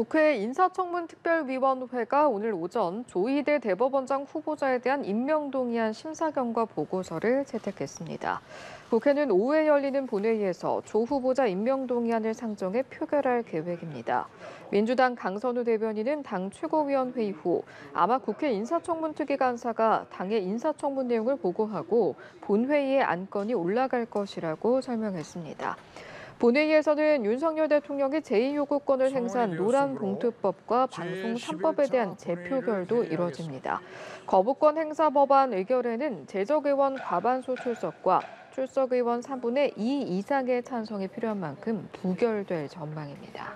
국회 인사청문 특별위원회가 오늘 오전 조희대 대법원장 후보자에 대한 임명동의안 심사 경과 보고서를 채택했습니다. 국회는 오후에 열리는 본회의에서 조 후보자 임명동의안을 상정해 표결할 계획입니다. 민주당 강선우 대변인은 당 최고위원회의 후 아마 국회 인사청문특위 간사가 당의 인사청문 내용을 보고하고 본회의에 안건이 올라갈 것이라고 설명했습니다. 본회의에서는 윤석열 대통령이 제2요구권을 행사한 노란 봉투법과 방송 3법에 대한 재표결도 이뤄집니다. 거부권 행사 법안 의결에는 재적 의원 과반수 출석과 출석 의원 3분의 2 이상의 찬성이 필요한 만큼 부결될 전망입니다.